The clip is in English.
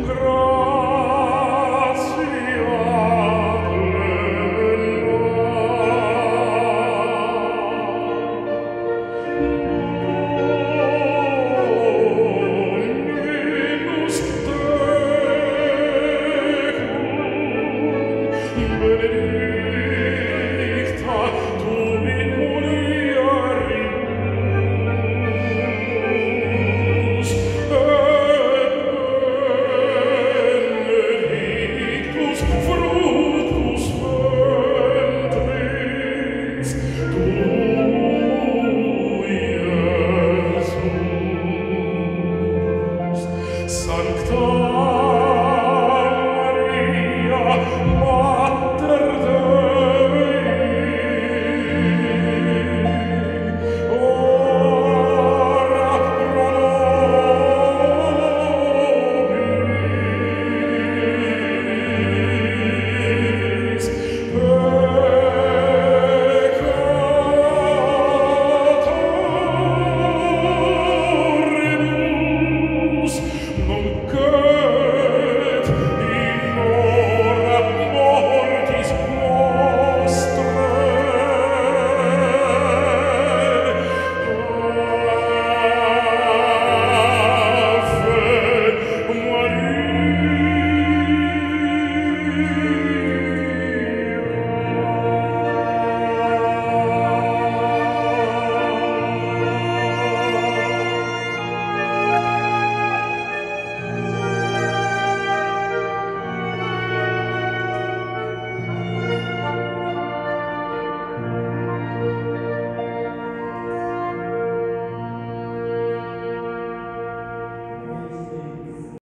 Grow